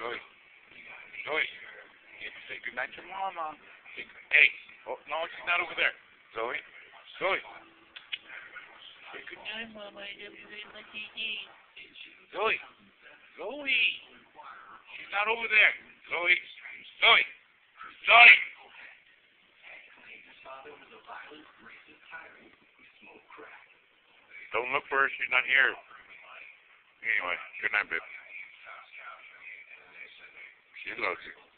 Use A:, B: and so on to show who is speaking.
A: Zoe. Zoe. You say goodnight to Mama. Hey. Oh, no, she's not over there. Zoe. Zoe. Say goodnight, Mama. I love you very much. Zoe. Zoe. She's not over there. Zoe. Zoe. Zoe. Don't look for her. She's not here. Anyway, good night, babe. She loves you.